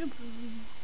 Goodbye.